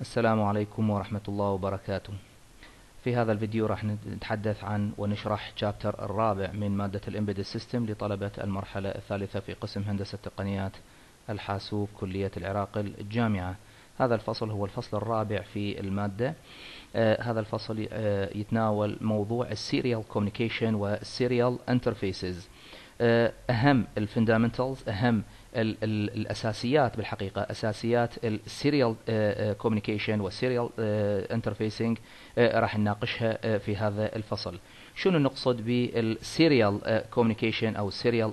السلام عليكم ورحمة الله وبركاته. في هذا الفيديو راح نتحدث عن ونشرح chapter الرابع من مادة ال embedded system لطلبة المرحلة الثالثة في قسم هندسة تقنيات الحاسوب كلية العراق الجامعة. هذا الفصل هو الفصل الرابع في المادة. آه هذا الفصل آه يتناول موضوع ال serial communication وال serial interfaces أهم ال fundamentals أهم ال ال الأساسيات بالحقيقة. أساسيات ال serial communication وال serial interfacing راح نناقشها في هذا الفصل. شنو نقصد بال serial communication أو ال serial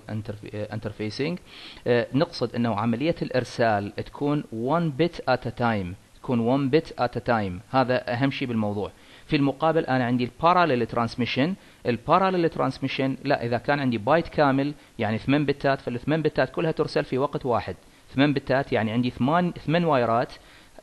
interfacing نقصد أنه عملية الإرسال تكون 1 bit at time تكون 1 bit at time هذا أهم شيء بالموضوع. في المقابل أنا عندي ال parallel transmission ال parallel transmission لا إذا كان عندي بايت كامل يعني 8 بتات فالثمان بتات كلها ترسل في وقت واحد. 8 بتات يعني عندي 8 8 وايرات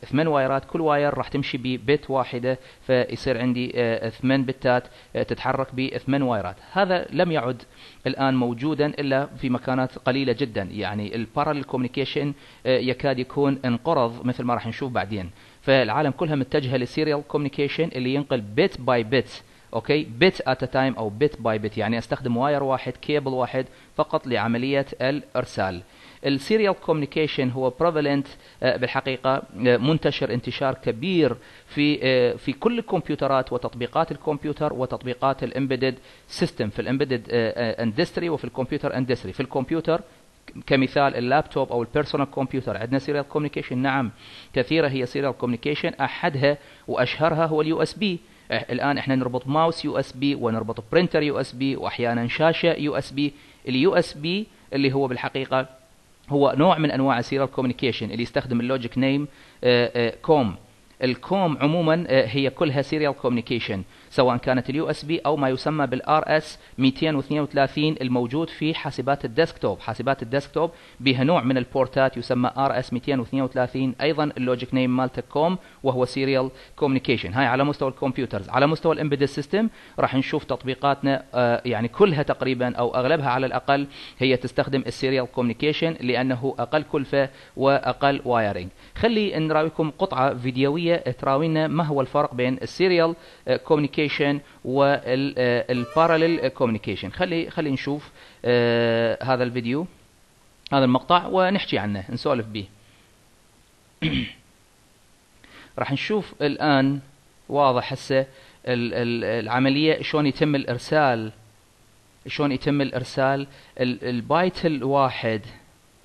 ثمان وايرات كل wire راح تمشي ببت واحدة فيصير عندي ثمان بتات تتحرك بثمان وايرات. هذا لم يعد الآن موجودا إلا في مكانات قليلة جدا. يعني ال parallel communication يكاد يكون انقرض مثل ما راح نشوف بعدين. فالعالم كلها متجهة لل serial communication اللي ينقل bit by bit okay؟ bit at time أو bit by bit يعني أستخدم wire واحد كيبل واحد فقط لعملية الإرسال. ال serial communication هو prevalent بالحقيقة منتشر انتشار كبير في في كل الكمبيوترات وتطبيقات الكمبيوتر وتطبيقات ال embedded system في ال embedded industry وفي ال computer industry في الكمبيوتر كمثال اللابتوب أو ال personal computer عندنا serial communication نعم. كثيرة هي serial communication أحدها وأشهرها هو ال USB الآن إحنا نربط mouse USB ونربط printer USB وأحيانا شاشة USB. ال USB اللي هو بالحقيقة هو نوع من أنواع ال serial communication اللي يستخدم ال logic name COM ال COM عموما هي كلها serial communication سواء كانت ال USB أو ما يسمى بال RS 232 الموجود في حاسبات ال desktop. حاسبات ال desktop بها نوع من البورتات يسمى RS 232 أيضا ال logic name مالته COM وهو serial communication هاي على مستوى ال computers. على مستوى ال embedded system راح نشوف تطبيقاتنا يعني كلها تقريبا أو أغلبها على الأقل هي تستخدم ال serial communication لأنه أقل كلفة وأقل wiring خلي نراويكم قطعة فيديوية تراوينا ما هو الفرق بين ال serial communication وال parallel communication خلي خلي نشوف آه هذا الفيديو هذا المقطع ونحكي عنه نسولف به. راح نشوف الآن واضح هسه العملية شلون يتم الإرسال شلون يتم الإرسال. البايت الواحد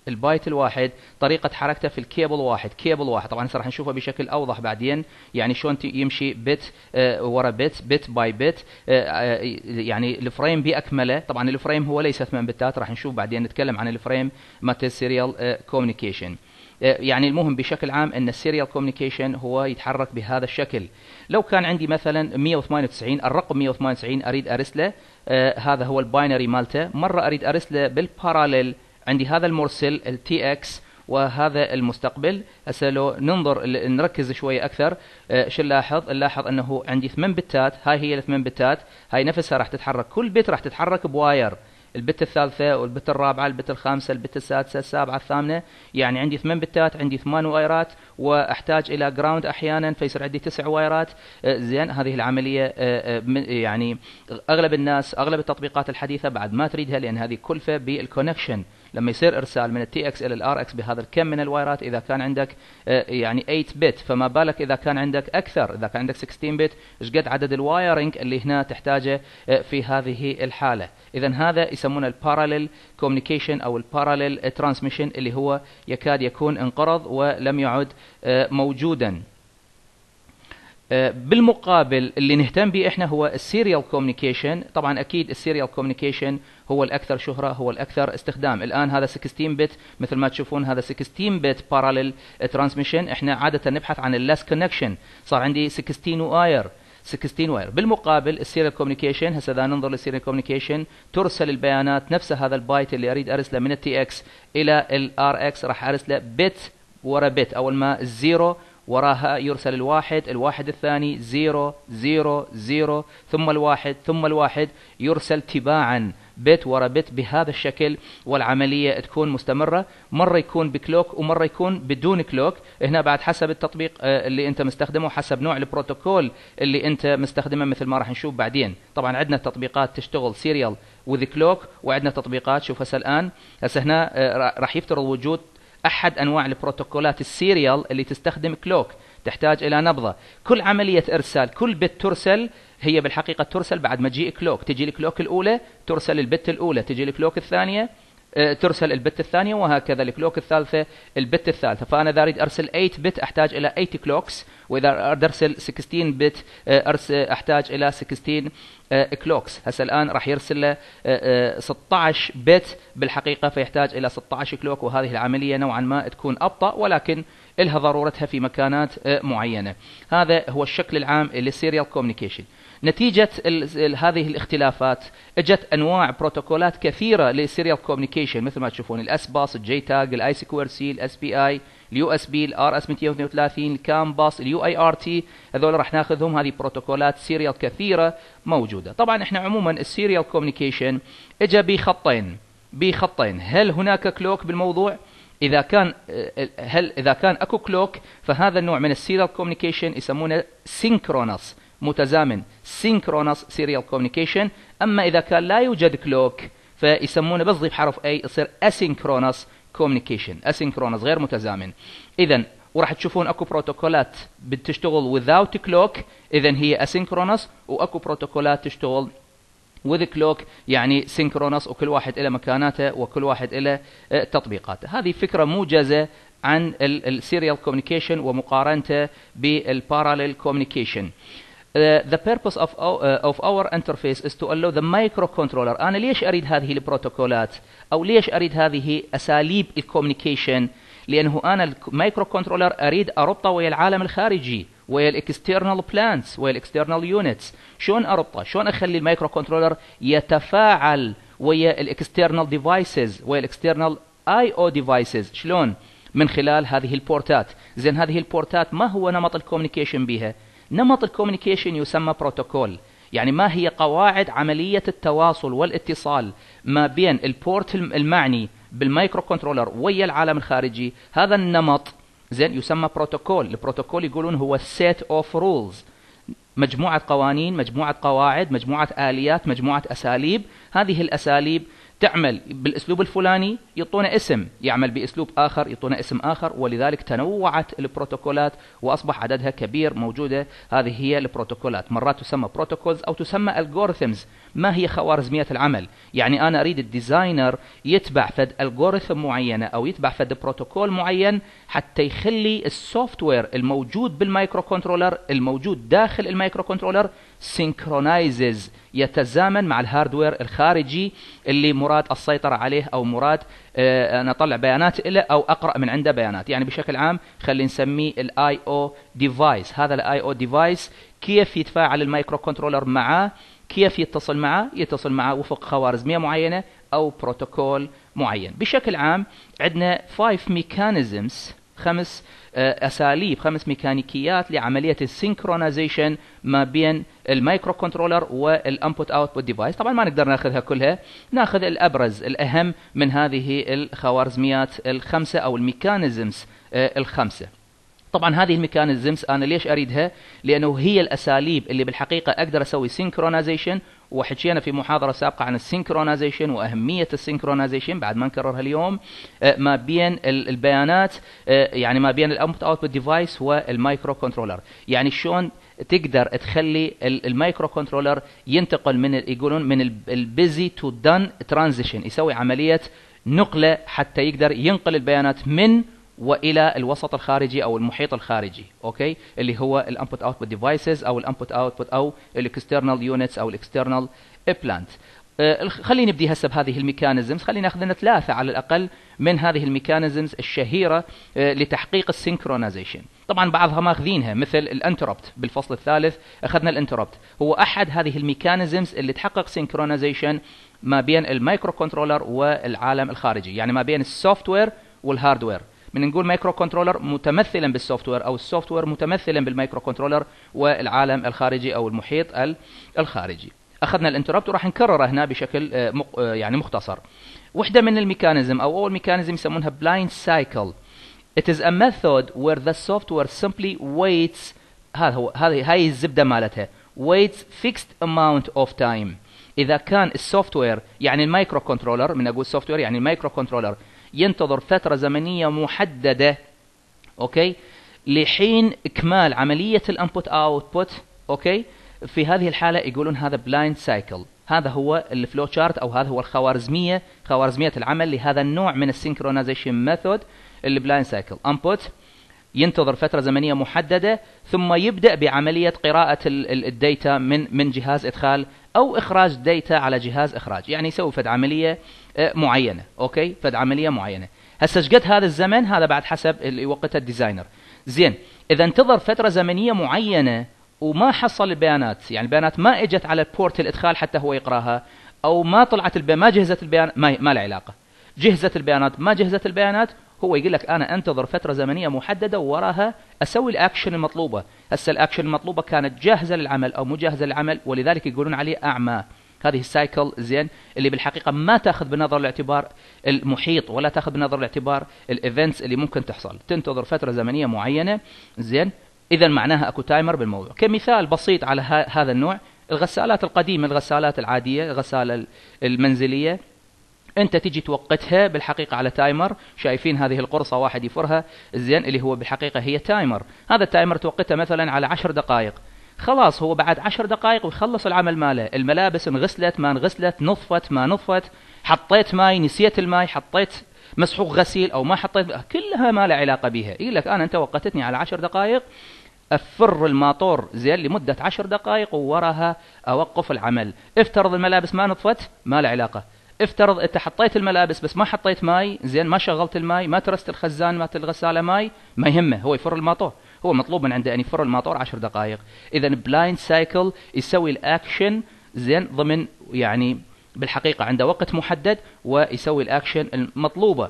البايت الواحد طريقة حركته في الكيبل واحد كيبل واحد. طبعا هسه راح نشوفه بشكل أوضح بعدين يعني شلون يمشي بت آه ورا بت bit by bit يعني ال frame بأكمله. طبعا ال frame هو ليس ثمان بتات راح نشوف بعدين نتكلم عن ال frame مالت ال serial communication يعني المهم بشكل عام إن ال serial communication هو يتحرك بهذا الشكل. لو كان عندي مثلا 198 الرقم 198 أريد أرسله آه هذا هو ال binary مالته. مرة أريد أرسله بال parallel عندي هذا المرسل ال TX وهذا المستقبل. هسه لو ننظر نركز شوية أكثر آه شو نلاحظ؟ نلاحظ أنه عندي ثمان بتات. هاي هي الثمان بتات. هاي نفسها راح تتحرك. كل بت راح تتحرك ب wire. البت الثالثة والبت الرابعة البت الخامسة البت السادسة السابعة الثامنة. يعني عندي ثمان بتات عندي ثمان وايرات. وأحتاج إلى ground أحيانا فيصير عندي تسع وايرات. آه زين هذه العملية آه يعني أغلب الناس أغلب التطبيقات الحديثة بعد ما تريدها لأن هذه كلفة بال connection لما يصير إرسال من ال TX إلى ال RX بهذا الكم من الوايرات إذا كان عندك يعني 8 بت فما بالك إذا كان عندك أكثر؟ إذا كان عندك 16 بت إيش قد عدد ال wiring اللي هنا تحتاجه في هذه الحالة؟ اذا هذا يسمونه ال parallel communication أو ال parallel transmission اللي هو يكاد يكون انقرض ولم يعد موجودا. بالمقابل اللي نهتم به إحنا هو ال serial communication. طبعا أكيد ال serial communication هو الأكثر شهرة هو الأكثر استخدام. الآن هذا 16 بت مثل ما تشوفون هذا 16 بت parallel transmission إحنا عادة نبحث عن ال less connection صار عندي 16 wire 16 wire بالمقابل ال serial communication هسه إذا ننظر لل serial communication ترسل البيانات نفس هذا البايت اللي أريد أرسله من ال TX إلى ال RX راح أرسله بت ورا بت أول ما الزيرو وراها يرسل الواحد الواحد الثاني زيرو زيرو زيرو ثم الواحد ثم الواحد يرسل تباعا بت ورا بت بهذا الشكل والعملية تكون مستمرة. مرة يكون ب clock ومرة يكون بدون clock. هنا بعد حسب التطبيق آه، اللي انت مستخدمه حسب نوع البروتوكول اللي انت مستخدمه مثل ما راح نشوف بعدين. طبعا عندنا تطبيقات تشتغل serial with clock وعندنا تطبيقات شوف هسه الآن هسه هنا آه، راح يفترض وجود أحد أنواع البروتوكولات ال serial اللي تستخدم clock تحتاج إلى نبضة. كل عملية إرسال كل بت ترسل هي بالحقيقة ترسل بعد مجيء clock. تجي ال clock الأولى ترسل البت الأولى. تجي ال clock الثانية آه، ترسل البت الثانية وهكذا ال clock الثالثة البت الثالثة. فأنا إذا أريد أرسل 8 بت أحتاج إلى 8 clocks وإذا أريد أرسل 16 بت آه، أحتاج إلى 16 clocks هسه الآن راح يرسل له 16 بت بالحقيقة فيحتاج إلى 16 clock وهذه العملية نوعا ما تكون أبطأ ولكن لها ضرورتها في مكانات آه، معينة. هذا هو الشكل العام لل serial communication نتيجة هذه الاختلافات إجت أنواع بروتوكولات كثيرة لل serial communication مثل ما تشوفون ال S bus ال JTAG ال I square C ال SPI ال USB ال RS 232 ال CAN bus ال UART هذول راح ناخذهم. هذه بروتوكولات serial كثيرة موجودة. طبعا إحنا عموما ال serial communication اجى بخطين. بخطين. هل هناك clock بالموضوع؟ إذا كان هل إذا كان أكو clock فهذا النوع من ال serial communication يسمونه synchronous متزامن synchronous serial communication. أما إذا كان لا يوجد clock فيسمونه بس ضيف حرف A يصير asynchronous communication asynchronous غير متزامن. اذا وراح تشوفون أكو بروتوكولات بتشتغل without clock. اذا هي asynchronous وأكو بروتوكولات تشتغل with clock يعني synchronous وكل واحد له مكاناته وكل واحد له آه، تطبيقاته. هذه فكرة موجزة عن ال serial communication ومقارنته بال parallel communication the purpose of, uh, of our interface is to allow the microcontroller أنا ليش أريد هذه البروتوكولات؟ أو ليش أريد هذه أساليب ال communication؟ لأنه أنا ال microcontroller أريد أربطه ويا العالم الخارجي ويا ال external plants ويا ال external units شلون أربطه؟ شلون أخلي ال microcontroller يتفاعل ويا ال external devices ويا ال external I/O devices شلون؟ من خلال هذه البورتات. زين هذه البورتات ما هو نمط ال communication بها نمط ال communication يسمى بروتوكول يعني ما هي قواعد عملية التواصل والاتصال ما بين ال port المعني بال microcontroller ويا العالم الخارجي. هذا النمط زين يسمى بروتوكول البروتوكول يقولون هو set of rules. مجموعة قوانين مجموعة قواعد مجموعة آليات مجموعة أساليب. هذه الأساليب تعمل بالأسلوب الفلاني يعطونا اسم. يعمل بأسلوب آخر يعطونا اسم آخر. ولذلك تنوعت البروتوكولات وأصبح عددها كبير موجودة. هذه هي البروتوكولات. مرات تسمى protocols أو تسمى algorithms ما هي خوارزميات العمل؟ يعني أنا أريد ال designer يتبع فد algorithm معينة أو يتبع فد بروتوكول معين حتى يخلي ال software الموجود بال microcontroller الموجود داخل ال microcontroller synchronizes يتزامن مع ال hardware الخارجي اللي مراد السيطرة عليه أو مراد آه، أنا أطلع بيانات له أو أقرأ من عنده بيانات. يعني بشكل عام خلي نسميه ال I/O device هذا ال I/O device كيف يتفاعل ال microcontroller معاه كيف يتصل معه؟ يتصل معه وفق خوارزمية معينة أو بروتوكول معين. بشكل عام عندنا 5 mechanisms خمس أساليب خمس ميكانيكيات لعملية ال synchronization ما بين ال microcontroller وال input output device طبعا ما نقدر ناخذها كلها. ناخذ الأبرز الأهم من هذه الخوارزميات الخمسة أو ال mechanisms آه، الخمسة. طبعا هذه ال mechanisms أنا ليش أريدها؟ لأنه هي الأساليب اللي بالحقيقة أقدر أسوي synchronization وحكينا في محاضرة سابقة عن ال synchronization وأهمية ال synchronization بعد ما نكررها اليوم آه، ما بين البيانات آه، يعني ما بين ال input output device وال microcontroller. يعني شلون تقدر تخلي ال microcontroller ينتقل من يقولون من ال busy to done transition يسوي عملية نقلة حتى يقدر ينقل البيانات من وإلى الوسط الخارجي أو المحيط الخارجي okay؟ اللي هو ال input output devices أو ال input output أو ال external units أو ال external بلانت خلينا نبدي هسه بهذه ال mechanisms. خلينا ناخذ لنا ثلاثة على الأقل من هذه ال mechanisms الشهيرة أه لتحقيق ال synchronization طبعا بعضها ماخذينها مثل ال interrupt بالفصل الثالث. أخذنا ال interrupt هو أحد هذه ال mechanisms اللي تحقق synchronization ما بين ال microcontroller والعالم الخارجي يعني ما بين ال software وال hardware. من نقول microcontroller متمثلا بال software أو ال software متمثلا بال microcontroller والعالم الخارجي أو المحيط الخارجي. أخذنا ال interrupt وراح نكرره هنا بشكل آه، آه، يعني مختصر. وحدة من ال mechanism أو أول mechanism يسمونها blind cycle It is a method where the software simply waits. هذا هو هذه هاي الزبدة مالتها. Waits fixed amount of time. إذا كان ال software يعني ال microcontroller من أقول software يعني ال microcontroller ينتظر فترة زمنية محددة okay؟ لحين إكمال عملية ال input output okay؟ في هذه الحالة يقولون هذا blind cycle. هذا هو ال flow chart أو هذا هو الخوارزمية خوارزمية العمل لهذا النوع من ال synchronization method ال blind cycle. input ينتظر فترة زمنية محددة ثم يبدأ بعملية قراءة ال data من من جهاز إدخال أو إخراج data على جهاز إخراج. يعني يسوي فد عملية معينة okay؟ فد عملية معينة. هسه شقد هذا الزمن؟ هذا بعد حسب اللي وقته ال designer. زين إذا انتظر فترة زمنية معينة وما حصل البيانات يعني البيانات ما إجت على ال port الإدخال حتى هو يقراها أو ما طلعت البيانات ما جهزت البيانات ما, ما له علاقة. جهزت البيانات ما جهزت البيانات هو يقول لك أنا أنتظر فترة زمنية محددة ووراها أسوي الأكشن المطلوبة. هسه الأكشن المطلوبة كانت جاهزة للعمل أو مو جاهزة للعمل ولذلك يقولون عليه أعمى. هذه ال cycle زين اللي بالحقيقة ما تاخذ بنظر الاعتبار المحيط ولا تاخذ بنظر الاعتبار ال events اللي ممكن تحصل. تنتظر فترة زمنية معينة زين. اذا معناها أكو timer بالموضوع. كمثال بسيط على هذا النوع الغسالات القديمة الغسالات العادية الغسالة المنزلية. أنت تيجي توقتها بالحقيقة على timer شايفين هذه القرصة واحد يفرها زين اللي هو بالحقيقة هي timer هذا ال timer توقته مثلا على عشر دقائق. خلاص هو بعد عشر دقائق ويخلص العمل ماله. الملابس انغسلت ما انغسلت نظفت ما نظفت حطيت ماي نسيت الماي حطيت مسحوق غسيل أو ما حطيت كلها ما له علاقة بها يقول لك أنا أنت وقتتني على عشر دقائق أفر الماطور زين لمدة عشر دقائق ووراها أوقف العمل. افترض الملابس ما نظفت ما له علاقة. افترض أنت حطيت الملابس بس ما حطيت ماي زين ما شغلت الماي ما ترست الخزان مالت الغساله ماي ما يهمه هو يفر الماطور. هو مطلوب من عنده أن يفر الماطور عشر دقائق. اذا blind cycle يسوي الأكشن زين ضمن يعني بالحقيقة عنده وقت محدد ويسوي الأكشن المطلوبة.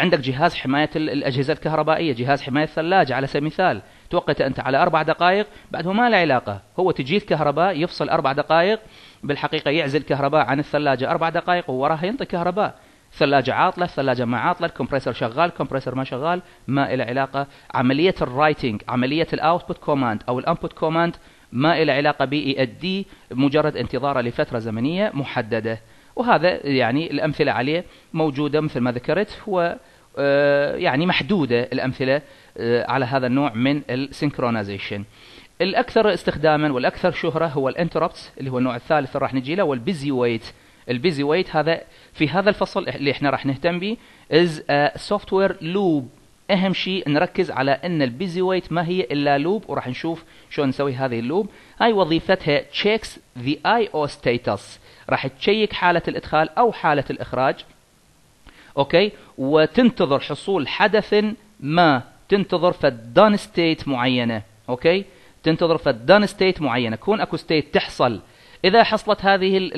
عندك جهاز حماية الأجهزة الكهربائية جهاز حماية الثلاجة على سبيل المثال. توقت أنت على أربع دقائق بعد هو ما له علاقة. هو تجيه الكهرباء يفصل أربع دقائق بالحقيقة يعزل كهرباء عن الثلاجة أربع دقائق ووراها ينطي كهرباء. الثلاجة عاطلة الثلاجة ما عاطلة ال compressor شغال ال compressor ما شغال ما إلى علاقة عملية ال writing عملية ال output command أو ال input command ما إلى علاقة بي ال دي مجرد انتظارة لفترة زمنية محددة. وهذا يعني الأمثلة عليه موجودة مثل ما ذكرت هو آه، يعني محدودة الأمثلة آه، على هذا النوع من ال synchronization الأكثر استخداما والأكثر شهرة هو ال interrupts اللي هو النوع الثالث اللي راح نجي له وال busy wait ال busy wait هذا في هذا الفصل اللي إحنا راح نهتم به is software loop أهم شيء نركز على إن ال busy wait ما هي إلا loop وراح نشوف شلون نسوي هذه ال loop هاي وظيفتها checks the I/O status راح تشيك حالة الإدخال أو حالة الإخراج. okay؟ وتنتظر حصول حدث ما. تنتظر فد state معينة. okay؟ تنتظر فد state معينة. كون أكو state تحصل. إذا حصلت هذه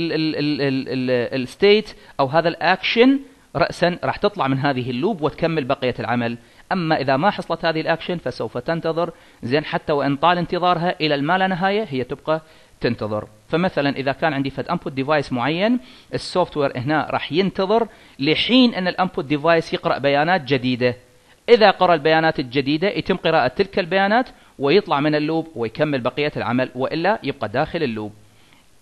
ال state أو هذا الاكشن راسا راح تطلع من هذه ال loop وتكمل بقية العمل. أما إذا ما حصلت هذه الاكشن فسوف تنتظر. زين حتى وإن طال انتظارها إلى الما لا نهاية هي تبقى تنتظر. فمثلا إذا كان عندي فد input device معين ال software هنا راح ينتظر لحين إن ال input device يقرأ بيانات جديدة. إذا قرأ البيانات الجديدة يتم قراءة تلك البيانات ويطلع من ال loop ويكمل بقية العمل وإلا يبقى داخل ال loop.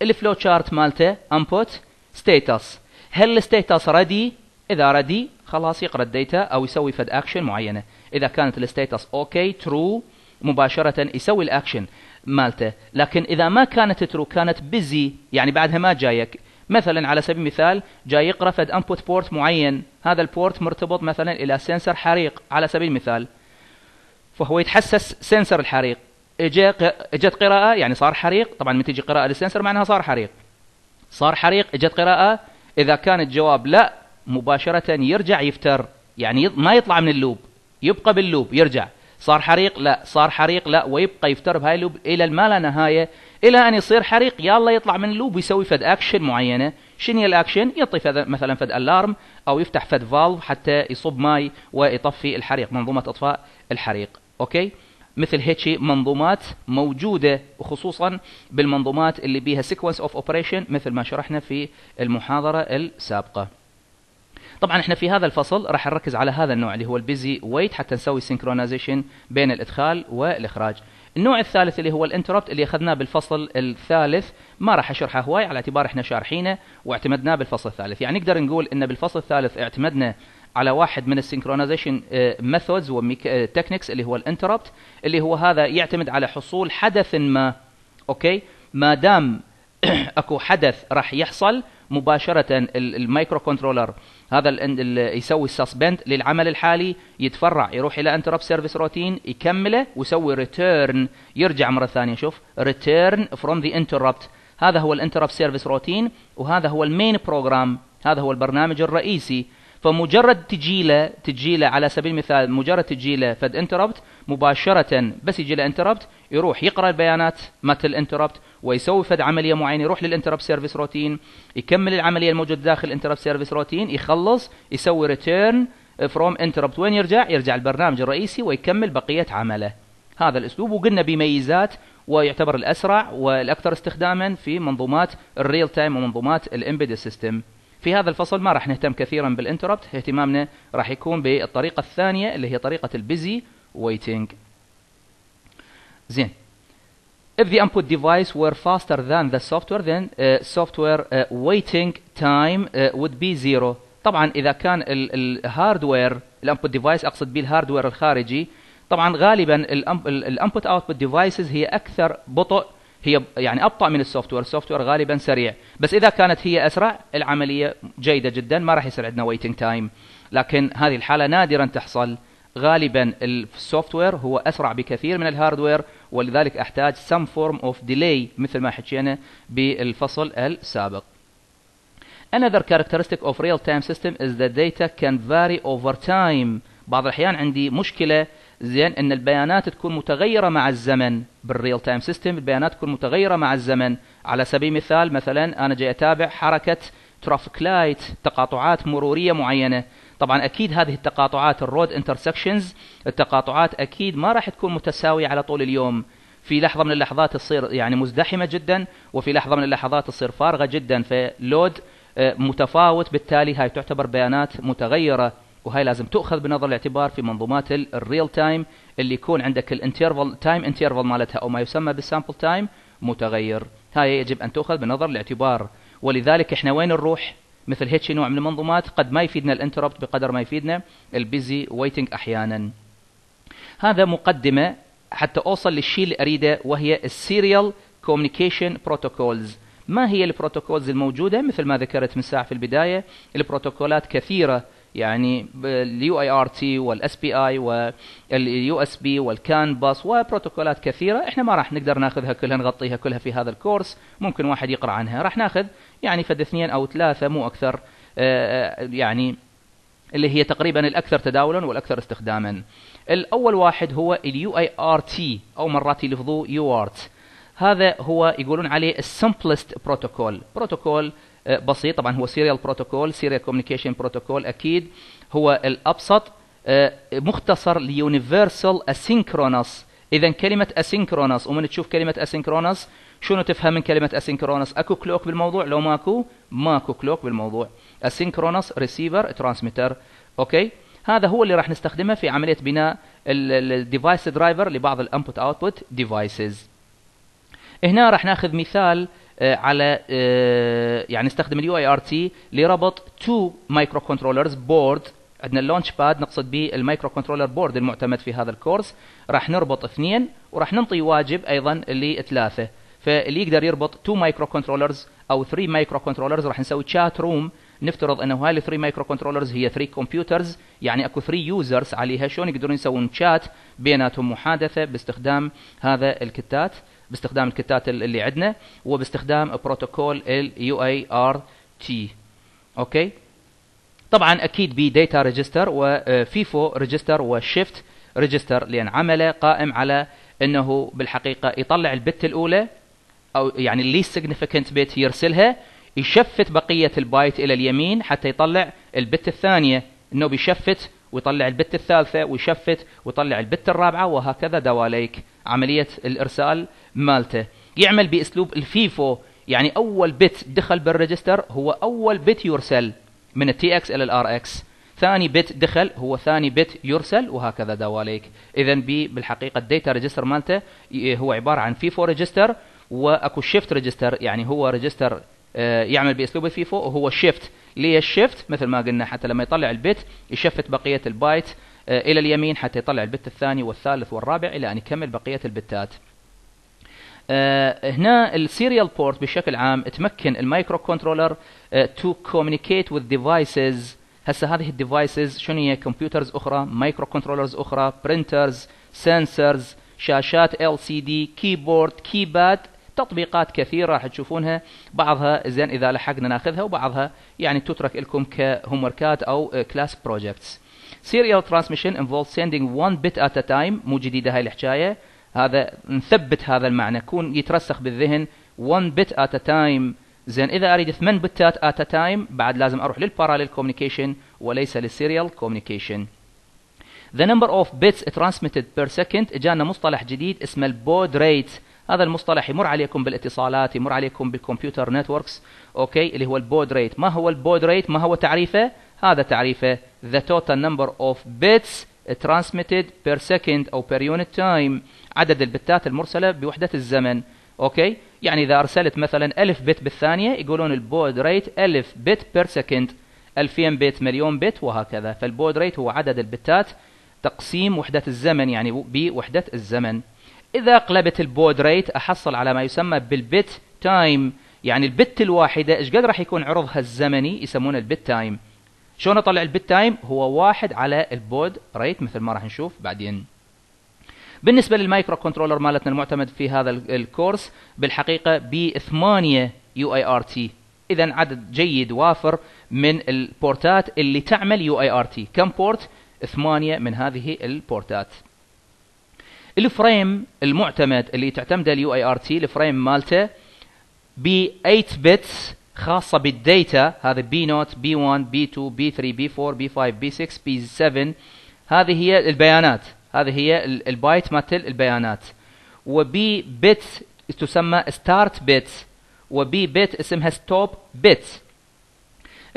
ال flow chart مالته input status هل ال status ready إذا ready خلاص يقرأ ال data أو يسوي فد اكشن معينة. إذا كانت ال status okay true مباشرة يسوي الاكشن مالته. لكن إذا ما كانت true كانت busy يعني بعدها ما جايك. مثلا على سبيل المثال جاي يقرأ فد input port معين. هذا ال port مرتبط مثلا إلى sensor حريق. على سبيل المثال فهو يتحسس sensor الحريق. إجت قراءة يعني صار حريق. طبعا من تجي قراءة لل sensor معناها صار حريق. صار حريق إجت قراءة. إذا كان الجواب لا مباشرة يرجع يفتر. يعني ما يطلع من ال loop. يبقى بال loop يرجع. صار حريق لا. صار حريق لا. ويبقى يفتر بهاي ال loop إلى الما لا نهاية. إلى أن يصير حريق يلا يطلع من ال loop ويسوي فد أكشن معينة. شنو الأكشن؟ يعطي فد مثلا فد alarm أو يفتح فد valve حتى يصب ماي ويطفي الحريق منظومة أطفاء الحريق. أوكي؟ مثل هيك منظومات موجودة وخصوصا بالمنظومات اللي بيها sequence of operation مثل ما شرحنا في المحاضرة السابقة. طبعا إحنا في هذا الفصل راح نركز على هذا النوع اللي هو ال busy wait حتى نسوي synchronization بين الإدخال والإخراج. النوع الثالث اللي هو ال interrupt اللي أخذناه بالفصل الثالث ما راح أشرحه هواي على اعتبار إحنا شارحينه واعتمدناه بالفصل الثالث. يعني نقدر نقول إن بالفصل الثالث اعتمدنا على واحد من ال synchronization methods و techniques اللي هو ال interrupt اللي هو هذا يعتمد على حصول حدث ما أوكي؟ ما دام أكو حدث راح يحصل مباشرة ال microcontroller هذا يسوي suspend للعمل الحالي يتفرع يروح إلى interrupt service routine يكمله ويسوي return يرجع مرة ثانية شوف return from the interrupt هذا هو ال interrupt service routine وهذا هو ال main program هذا هو البرنامج الرئيسي. فمجرد تجيلة تجيلة على سبيل المثال مجرد تجيلة فد interrupt مباشرة بس يجي له interrupt يروح يقرأ البيانات مات ال interrupt ويسوي فد عملية معينة يروح لل interrupt service routine يكمل العملية الموجودة داخل ال interrupt service routine يخلص يسوي return from interrupt وين يرجع؟ يرجع البرنامج الرئيسي ويكمل بقية عمله. هذا الأسلوب وقلنا بميزات ويعتبر الأسرع والأكثر استخداما في منظومات ال real time ومنظومات ال embedded system. في هذا الفصل ما راح نهتم كثيرا بال interrupt اهتمامنا راح يكون بالطريقة الثانية اللي هي طريقة ال busy waiting زين. If the input device were faster than the software then uh, software uh, waiting time uh, would be zero. طبعا إذا كان ال hardware ال input device أقصد به ال hardware الخارجي طبعا غالبا ال input output devices هي أكثر بطء هي يعني أبطأ من ال software ال software غالبا سريع. بس إذا كانت هي أسرع العملية جيدة جدا ما راح يصير عندنا waiting time لكن هذه الحالة نادرا تحصل. غالبا ال software هو أسرع بكثير من ال hardware ولذلك أحتاج some form of delay مثل ما حكينا بالفصل السابق. Another characteristic of real-time system is that data can vary over time. بعض الأحيان عندي مشكلة زين إن البيانات تكون متغيرة مع الزمن. بال real time system البيانات تكون متغيرة مع الزمن. على سبيل المثال مثلا أنا جاي أتابع حركة traffic light تقاطعات مرورية معينة. طبعا أكيد هذه التقاطعات ال road intersections التقاطعات أكيد ما راح تكون متساوية على طول اليوم. في لحظة من اللحظات تصير يعني مزدحمة جدا وفي لحظة من اللحظات تصير فارغة جدا. ف load آه، متفاوت بالتالي هاي تعتبر بيانات متغيرة. وهي لازم تؤخذ بنظر الاعتبار في منظومات ال real time اللي يكون عندك ال interval time interval مالتها أو ما يسمى بال sample time متغير. هاي يجب أن تؤخذ بنظر الاعتبار. ولذلك إحنا وين نروح؟ مثل هيك نوع من المنظومات قد ما يفيدنا ال interrupt بقدر ما يفيدنا ال busy waiting أحيانا. هذا مقدمة حتى أوصل للشيء اللي أريده وهي ال serial communication protocols ما هي ال protocols الموجودة؟ مثل ما ذكرت من ساعة في البداية البروتوكولات كثيرة. يعني ال UART وال SPI وال USB وال CAN bus وبروتوكولات كثيرة. إحنا ما راح نقدر ناخذها كلها نغطيها كلها في هذا الكورس. ممكن واحد يقرأ عنها. راح ناخذ يعني فد اثنين أو ثلاثة مو أكثر آه، آه، يعني اللي هي تقريبا الأكثر تداولا والأكثر استخداما. الأول واحد هو ال UART أو مرات يلفظوه UART هذا هو يقولون عليه ال simplest protocol بروتوكول بسيط. طبعا هو serial protocol serial communication protocol أكيد. هو الأبسط آه، مختصر ل universal asynchronous اذا كلمة asynchronous ومن تشوف كلمة asynchronous شنو تفهم من كلمة asynchronous أكو clock بالموضوع؟ لو ماكو ماكو clock بالموضوع. asynchronous receiver transmitter أوكي؟ هذا هو اللي راح نستخدمه في عملية بناء ال device driver لبعض ال input output devices هنا راح ناخذ مثال آه، على آه، يعني نستخدم ال UART لربط two microcontrollers board عندنا ال LaunchPad نقصد به ال microcontroller board المعتمد في هذا الكورس. راح نربط اثنين وراح ننطي واجب أيضا لثلاثة. فاللي يقدر يربط two microcontrollers أو 3 microcontrollers راح نسوي chat room نفترض انه هاي ال three microcontrollers هي 3 computers يعني أكو 3 users عليها. شلون يقدرون يسوون تشات بيناتهم محادثة باستخدام هذا ال kit ات. باستخدام ال kit ات اللي عندنا وباستخدام بروتوكول ال UART أوكي؟ طبعا أكيد بي data register و FIFO register و shift register لأن عمله قائم على إنه بالحقيقة يطلع ال bit الأولى أو يعني ال least significant bit يرسلها يشفت بقية البايت إلى اليمين حتى يطلع ال bit الثانية. إنه بيشفت ويطلع ال bit الثالثة ويشفت ويطلع ال bit الرابعة وهكذا دواليك. عملية الإرسال مالته. يعمل بأسلوب ال FIFO يعني أول bit دخل بال register هو أول bit يرسل من ال TX إلى ال RX. ثاني bit دخل هو ثاني bit يرسل وهكذا دواليك. اذا بي بالحقيقة ال data register مالته هو عبارة عن FIFO register وأكو shift register يعني هو register آه، يعمل بأسلوب ال FIFO وهو shift ليه ال shift مثل ما قلنا حتى لما يطلع البت يشفت بقية البايت آه، إلى اليمين حتى يطلع البت الثاني والثالث والرابع إلى أن يكمل بقية البتات. آه، هنا ال serial port بشكل عام تمكن ال microcontroller to communicate with devices هسه هذه ال devices شنو هي؟ computers أخرى microcontrollers أخرى printers sensors شاشات LCD keyboard keypad تطبيقات كثيرة راح تشوفونها. بعضها زين إذا لحقنا ناخذها وبعضها يعني تترك لكم ك home أو class projects serial transmission involves sending one bit at a time. مو جديدة هاي الحكاية. هذا نثبت هذا المعنى. يكون يترسخ بالذهن. One bit at a time. زين إذا أريد 8 بتات at a time بعد لازم أروح لل parallel communication وليس لل serial communication The number of bits transmitted per second إجانا مصطلح جديد اسمه ال baud rate. هذا المصطلح يمر عليكم بالاتصالات يمر عليكم بال computer networks okay اللي هو ال baud rate. ما هو ال baud rate؟ ما هو تعريفه؟ هذا تعريفه the total number of bits transmitted per second أو per unit time. عدد البتات المرسلة بوحدة الزمن. Okay؟ يعني إذا أرسلت مثلا 1000 بت بالثانية يقولون ال baud rate 1000 bit per second 2000 بت مليون بت وهكذا. فال baud rate هو عدد البتات. تقسيم وحدة الزمن يعني بوحدة الزمن. إذا قلبت ال baud rate أحصل على ما يسمى بال bit time يعني البت الواحدة إيش قد راح يكون عرضها الزمني؟ يسمونه ال bit time شلون اطلع ال bit time؟ هو واحد على ال baud rate مثل ما راح نشوف بعدين. بالنسبة لل microcontroller مالتنا المعتمد في هذا الكورس بالحقيقة بثمانية UART اذا عدد جيد وافر من البورتات اللي تعمل UART كم بورت؟ ثمانية من هذه البورتات. ال frame المعتمد اللي تعتمده ال UART ال frame مالته ب 8 bits خاصة بال data هذا B naught B 1 B 2 B 3 B 4 B 5 B 6 B 7 هذه هي البيانات. هذه هي البايت مالت البيانات. وبي بت تسمى start bit وبي بت اسمها stop bit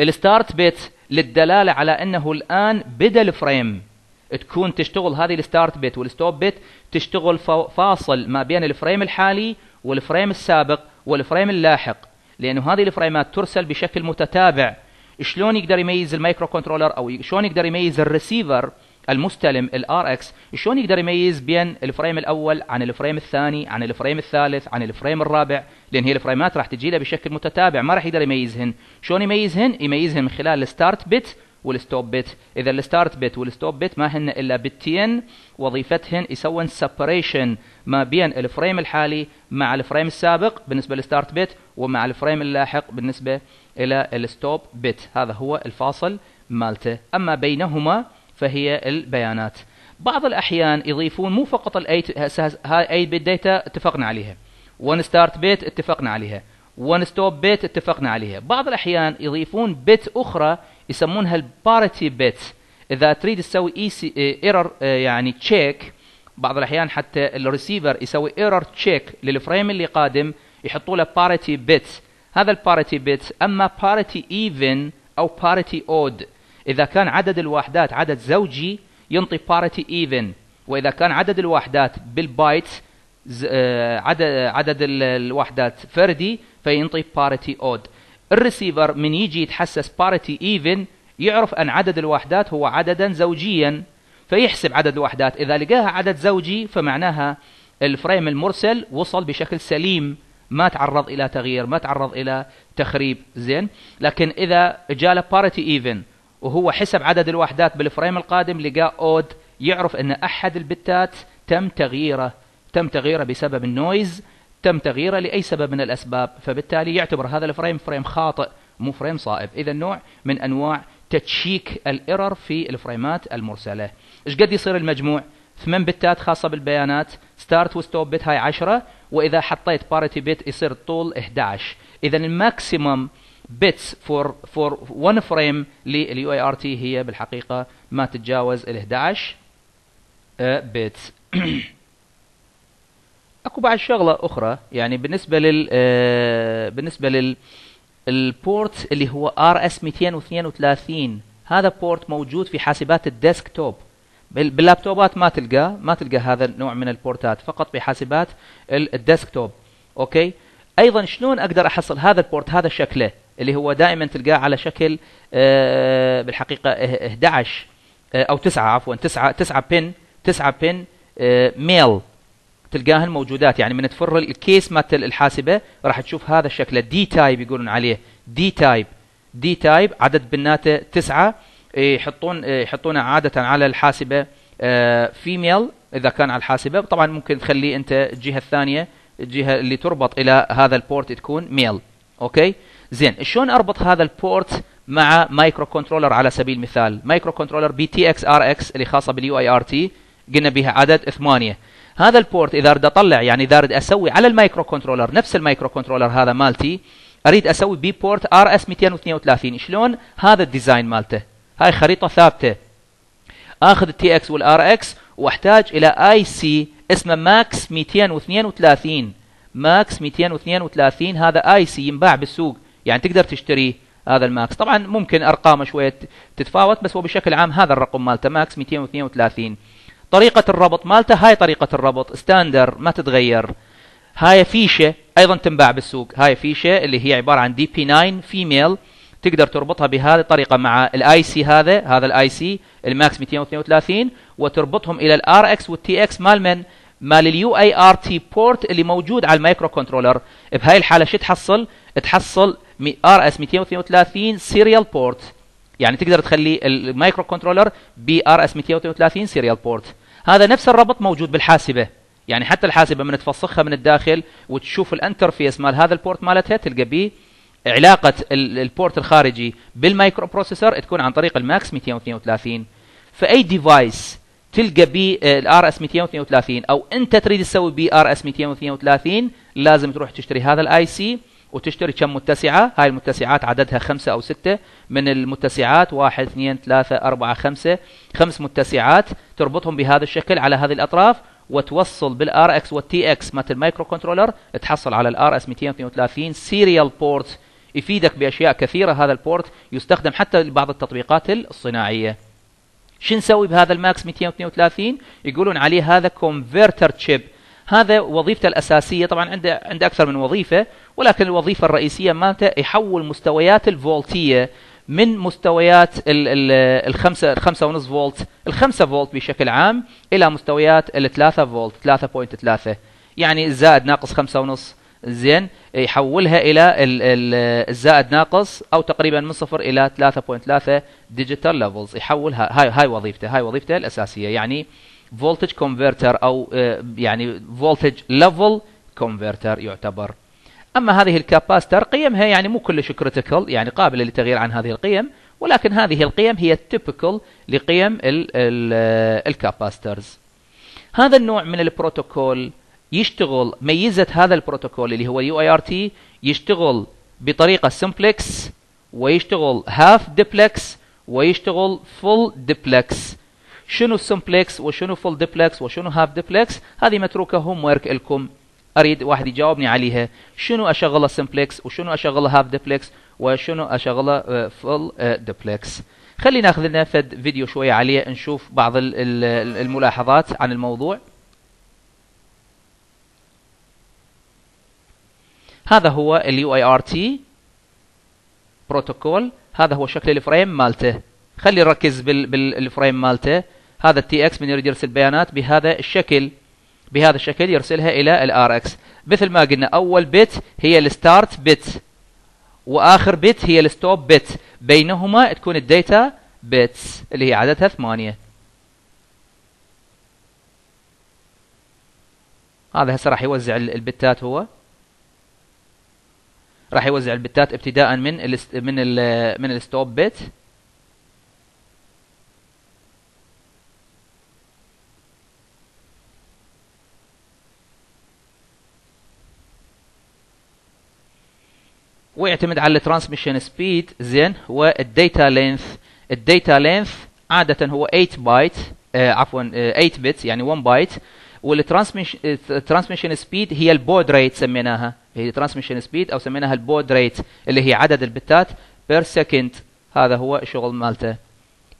ال start bit للدلالة على أنه الآن بدأ ال frame تكون تشتغل هذه ال start bit وال stop bit تشتغل فاصل ما بين ال frame الحالي وال frame السابق وال frame اللاحق. لأنه هذه الفريمات ترسل بشكل متتابع. شلون يقدر يميز ال microcontroller أو شلون يقدر يميز الريسيفر المستلم ال RX شلون يقدر يميز بين الفريم الأول عن الفريم الثاني عن الفريم الثالث عن الفريم الرابع؟ لأن هي الفريمات راح تجي له بشكل متتابع ما راح يقدر يميزهن. شلون يميزهن؟ يميزهن من خلال الستارت بت والستوب بت إذا الستارت بت والستوب بت ما هن إلا بتين وظيفتهن يسوون separation ما بين ال frame الحالي مع ال frame السابق. بالنسبة لل start bit ومع ال frame اللاحق بالنسبة إلى ال stop bit هذا هو الفاصل مالته. أما بينهما فهي البيانات. بعض الأحيان يضيفون مو فقط ال eight هاي eight bit data اتفقنا عليها. one start bit اتفقنا عليها. one stop bit اتفقنا عليها. بعض الأحيان يضيفون بت أخرى يسمونها ال parity bit إذا تريد تسوي EC error يعني check بعض الأحيان حتى الريسيفر يسوي error check لل frame اللي قادم يحطوا له parity bit هذا ال parity bit أما parity even أو parity odd إذا كان عدد الوحدات عدد زوجي ينطي parity even. وإذا كان عدد الوحدات بالبايت آه، عدد عدد الوحدات فردي فينطي parity odd. الريسيفر من يجي يتحسس parity even يعرف أن عدد الوحدات هو عددا زوجيا. فيحسب عدد الوحدات. إذا لقاها عدد زوجي فمعناها ال frame المرسل وصل بشكل سليم. ما تعرض إلى تغيير ما تعرض إلى تخريب زين؟ لكن إذا جاله parity even وهو حسب عدد الوحدات بال frame القادم لقى odd يعرف أن أحد البتات تم تغييره تم تغييره بسبب ال noise تم تغييره لأي سبب من الأسباب فبالتالي يعتبر هذا ال frame frame خاطئ مو فريم صائب. إذا نوع من أنواع ت check ال error في الفريمات المرسلة. إيش قد يصير المجموع؟ 8 بتات خاصة بالبيانات start و stop هاي 10 وإذا حطيت parity bit يصير الطول 11 إذا ال maximum bits for for 1 frame لل UART هي بالحقيقة ما تتجاوز ال 11 bits أكو بعد شغلة أخرى يعني بالنسبة لل آه، بالنسبة لل ال port اللي هو RS 232 هذا port موجود في حاسبات ال desktop. باللابتوبات ما تلقاه ما تلقى هذا النوع من البورتات فقط بحاسبات ال desktop. Okay؟ أيضا شلون أقدر أحصل هذا ال port هذا شكله اللي هو دائما تلقاه على شكل آه، بالحقيقة 11 آه، أو 9 عفوا 9 9 pin 9 pin male. تلقاهن موجودات يعني من تفر ال case مالت الحاسبة راح تشوف هذا الشكل. D type يقولون عليه. D type D-type عدد pin اته تسعة. يحطون يحطونه عادة على الحاسبة female آه، إذا كان على الحاسبة. طبعا ممكن تخليه أنت الجهة الثانية الجهة اللي تربط إلى هذا ال port تكون male. okay؟ زين شلون أربط هذا ال port مع microcontroller على سبيل المثال؟ microcontroller بي TX RX اللي خاصة بال UART قلنا بها عدد ثمانية. هذا ال port إذا أريد أطلع يعني إذا أريد أسوي على ال microcontroller نفس ال microcontroller هذا مالتي أريد أسوي بي port RS 232 شلون هذا ال design مالته؟ هاي خريطة ثابتة. آخذ ال TX وال RX وأحتاج إلى IC اسمه MAX 232 MAX 232 هذا IC ينباع بالسوق. يعني تقدر تشتريه هذا ال MAX. طبعا ممكن أرقامه شوية تتفاوت بس هو بشكل عام هذا الرقم مالته MAX 232 طريقة الربط مالته هاي طريقة الربط standard ما تتغير. هاي فيشة أيضا تنباع بالسوق. هاي فيشة اللي هي عبارة عن DB 9 female تقدر تربطها بهذه الطريقة مع ال IC هذا هذا ال IC ال MAX 232 وتربطهم إلى ال RX وال TX مال من؟ مال ال UART port اللي موجود على ال microcontroller بهاي الحالة شو تحصل؟ تحصل RS 232 serial port يعني تقدر تخلي ال microcontroller بي RS 232 serial port هذا نفس الربط موجود بالحاسبة. يعني حتى الحاسبة من تفسخها من الداخل وتشوف ال interface مال هذا ال port مالتها تلقى بيه علاقة ال port الخارجي بال microprocessor تكون عن طريق ال MAX 232 فأي device تلقى بي ال RS 232 أو أنت تريد تسوي بي RS 232 لازم تروح تشتري هذا ال IC وتشتري كم متسعة. هاي المتسعات عددها خمسة أو ستة. من المتسعات واحد اثنين ثلاثة أربعة خمسة. خمس متسعات تربطهم بهذا الشكل على هذه الأطراف وتوصل بال RX وال TX مالت ال microcontroller تحصل على ال RS 232 serial port يفيدك بأشياء كثيرة. هذا ال port يستخدم حتى لبعض التطبيقات الصناعية. شو نسوي بهذا ال MAX 232 يقولون عليه هذا converter chip هذا وظيفته الأساسية. طبعا عنده عنده أكثر من وظيفة ولكن الوظيفة الرئيسية مالته يحول مستويات الفولتية من مستويات الخمسة الخمسة ونص فولت الخمسة فولت بشكل عام إلى مستويات الثلاثة فولت 3.3 يعني الزائد ناقص خمسة ونص. زين يحولها إلى الزائد ناقص أو تقريبا من صفر إلى 3.3 digital levels يحولها هاي هاي وظيفته هاي وظيفته الأساسية. يعني voltage converter أو آه، يعني voltage level converter يعتبر. أما هذه ال capacitor قيمها يعني مو كلش critical يعني قابلة للتغيير عن هذه القيم ولكن هذه القيم هي typical لقيم ال capacitors. هذا النوع من البروتوكول يشتغل ميزه هذا البروتوكول اللي هو UART يشتغل بطريقة simplex ويشتغل half duplex ويشتغل full duplex شنو ال simplex وشنو full duplex وشنو half duplex هذه متروكة homework لكم. أريد واحد يجاوبني عليها. شنو اشغله simplex وشنو اشغله half duplex وشنو اشغله full duplex خلينا ناخذ لنا فد فيديو شوية عليه نشوف بعض الملاحظات عن الموضوع. هذا هو UART protocol هذا هو شكل ال frame مالته. خلي نركز بال frame مالته. هذا ال TX من يريد يرسل بيانات بهذا الشكل. بهذا الشكل يرسلها إلى ال RX مثل ما قلنا أول bit هي ال start bit وآخر bit هي ال stop bit بينهما تكون ال data bits اللي هي عددها ثمانية. هذا هسه راح يوزع البتات هو. راح يوزع البتات ابتداء من ال من ال من ال stop bit ويعتمد على ال transmission speed زين وال data length ال data length عادة هو 8 بايت آه عفوا آه 8 bit يعني 1 بايت وال transmission speed هي ال baud rate سميناها. هي transmission speed أو سميناها ال baud rate اللي هي عدد البتات per second هذا هو الشغل مالته.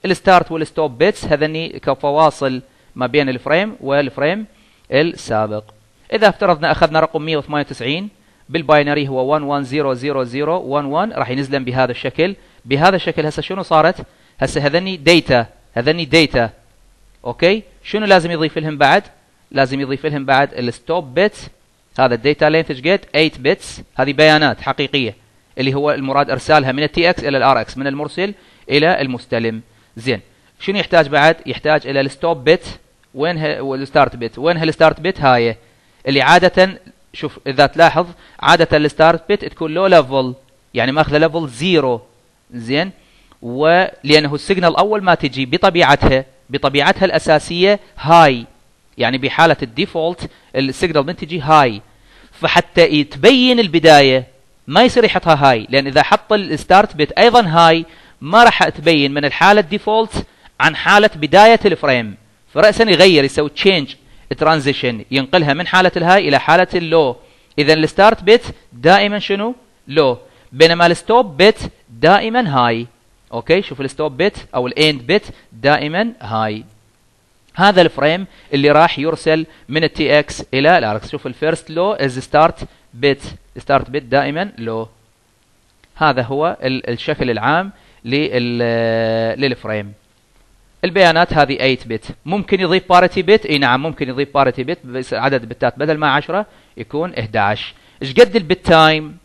ال start وال stop bits هذني كفواصل ما بين ال frame وال frame السابق. إذا افترضنا أخذنا رقم 198 بال binary هو 11000011 راح ينزلن بهذا الشكل. بهذا الشكل هسه شنو صارت؟ هسه هذني data هذني data okay؟ شنو لازم يضيف لهم بعد؟ لازم يضيف لهم بعد ال stop bit هذا ال data length قد؟ 8 bits هذه بيانات حقيقية اللي هو المراد أرسالها من ال TX إلى ال RX من المرسل إلى المستلم. زين. شنو يحتاج بعد؟ يحتاج إلى ال stop bit وين وال start bit وين هال start bit هاي؟ اللي عادة شوف إذا تلاحظ عادة ال start bit تكون low level يعني ماخذة level zero زين. ولأنه ال signal أول ما تجي بطبيعتها بطبيعتها الأساسية high. يعني بحالة ال default ال signal من تجي high. فحتى تبين البداية ما يصير يحطها high. لأن إذا حط ال start bit أيضا high ما راح تبين من الحالة ال default عن حالة بداية ال frame. فراسا يغير يسوي change transition ينقلها من حالة ال high إلى حالة ال low. اذا ال start bit دائما شنو؟ low. بينما ال stop bit دائما high. Okay? شوف ال stop bit أو ال end bit دائما high. هذا ال frame اللي راح يرسل من ال TX إلى ال RX شوف ال first low is start bit start bit دائما low. هذا هو الشكل العام لل frame. البيانات هذه 8 bit ممكن يضيف parity bit إي نعم ممكن يضيف parity bit بس عدد بتات بدل ما 10 يكون 11 إيش قد ال bit time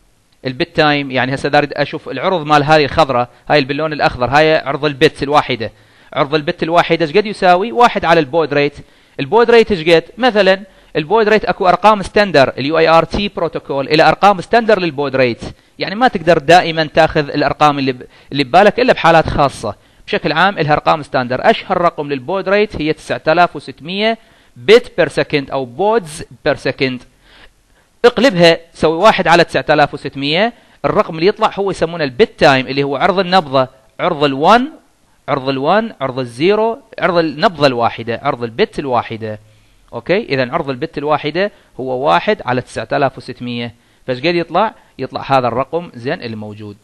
ال bit time يعني هسه اريد أشوف العرض مال هذه الخضراء هاي باللون الأخضر هاي عرض ال bit الواحدة. عرض ال bit الواحده إيش قد يساوي؟ واحد على ال baud rate. ال baud rate إيش قد؟ مثلا ال baud rate أكو أرقام standard ال UART protocol إلى أرقام standard لل baud rate. يعني ما تقدر دائما تأخذ الأرقام اللي اللي ببالك إلا بحالات خاصة. بشكل عام لها أرقام standard أشهر رقم لل baud rate هي 9600 bit per second أو bauds per second اقلبها سوي واحد على 9600 الرقم اللي يطلع هو يسمونه ال bit time اللي هو عرض النبضة عرض ال1 عرض ال1 عرض ال zero عرض النبضة الواحدة عرض ال bit الواحدة. Okay? اذا عرض ال bit الواحدة هو واحد على 9600 فإيش قد يطلع؟ يطلع هذا الرقم زين اللي موجود.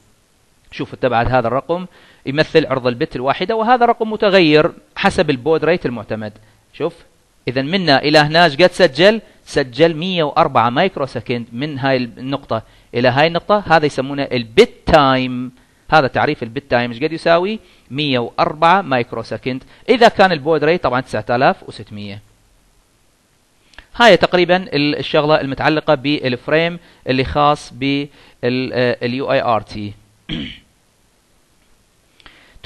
شوف تبعت هذا الرقم يمثل عرض ال bit الواحدة وهذا رقم متغير حسب ال baud rate المعتمد. شوف؟ إذا منا إلى هنا قد سجل؟ سجل 104 microsecond من هاي النقطة. إلى هاي النقطة هذا يسمونه ال bit time. هذا تعريف ال bit إيش قد يساوي؟ 104 microsecond. إذا كان ال baud rate طبعا 9600 هاي تقريبا الشغلة المتعلقة بال frame اللي خاص بال UART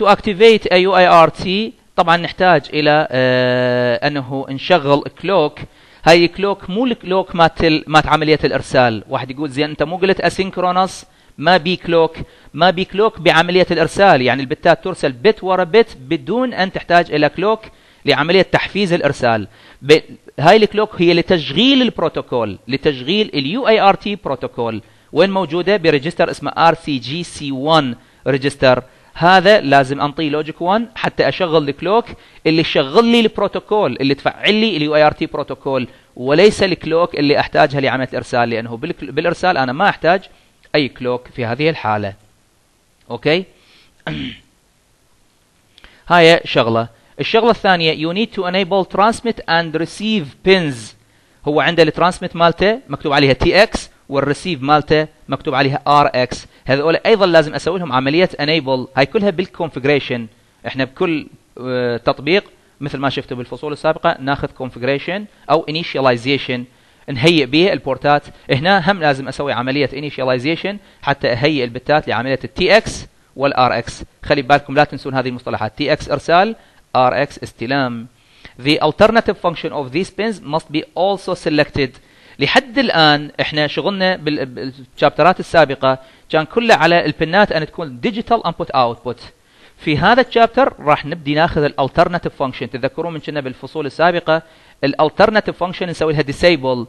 to activate a UART طبعا نحتاج إلى آه أنه نشغل clock هاي clock مو ال clock مات مات عملية الإرسال. واحد يقول زين أنت مو قلت asynchronous ما بي clock ما بي clock بعملية الإرسال. يعني البتات ترسل bit ورا bit بدون أن تحتاج إلى clock لعملية تحفيز الإرسال. هاي ال clock هي لتشغيل البروتوكول لتشغيل ال UART protocol. وين موجودة؟ ب register اسمه RCGC 1 register. هذا لازم أنطيه logic 1 حتى أشغل ال clock اللي يشغل لي البروتوكول اللي تفعل لي ال UART protocol. وليس ال clock اللي أحتاجها لعملية الإرسال لأنه بالإرسال أنا ما أحتاج أي clock في هذه الحالة. Okay? هاي شغلة. الشغلة الثانية you need to enable transmit and receive pins. هو عنده ال transmit مالته مكتوب عليها TX وال receive مالته مكتوب عليها RX هذول أيضا لازم أسوي لهم عملية enable هاي كلها بال configuration إحنا بكل آه، تطبيق مثل ما شفتوا بالفصول السابقة ناخذ configuration أو initialization نهيئ به ال portات. هنا هم لازم أسوي عملية initialization حتى أهيئ البتات لعملية ال TX وال RX خلي بالكم لا تنسون هذه المصطلحات. TX إرسال RX استلام. The alternative function of these pins must be also selected. لحد الآن إحنا شغلنا بال chapterات السابقة كان كله على ال pinات أن تكون digital input output في هذا ال chapter راح نبدي ناخذ ال alternative function تذكرون من كنا بالفصول السابقة ال alternative function نسوي لها disable